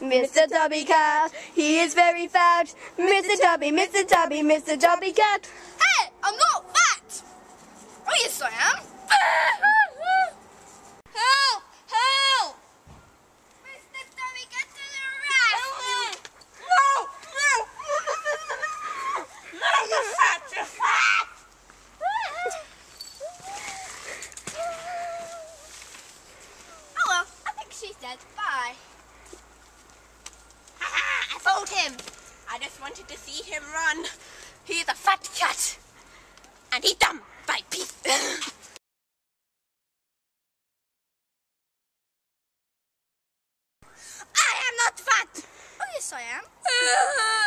Mr. Tubby Cat. He is very fat. Mr. Tubby, Mr. Tubby, Mr. Tubby Cat. Hey, I'm not fat. Oh, yes, I am. help! Help! Mr. Tubby, to the rescue! No! No! No, you're fat! You're fat! Oh well, I think she's dead. Bye him. I just wanted to see him run. He's a fat cat. And he's dumb by peace. I am not fat! Oh yes I am.